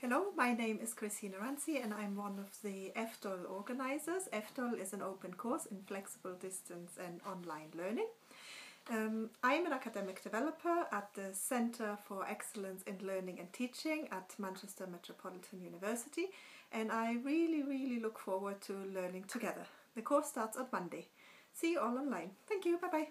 Hello, my name is Chrissi Nerantzi and I'm one of the FDOL organizers. FDOL is an open course in flexible distance and online learning. Um, I'm an academic developer at the Centre for Excellence in Learning and Teaching at Manchester Metropolitan University and I really really look forward to learning together. The course starts on Monday. See you all online. Thank you, bye bye.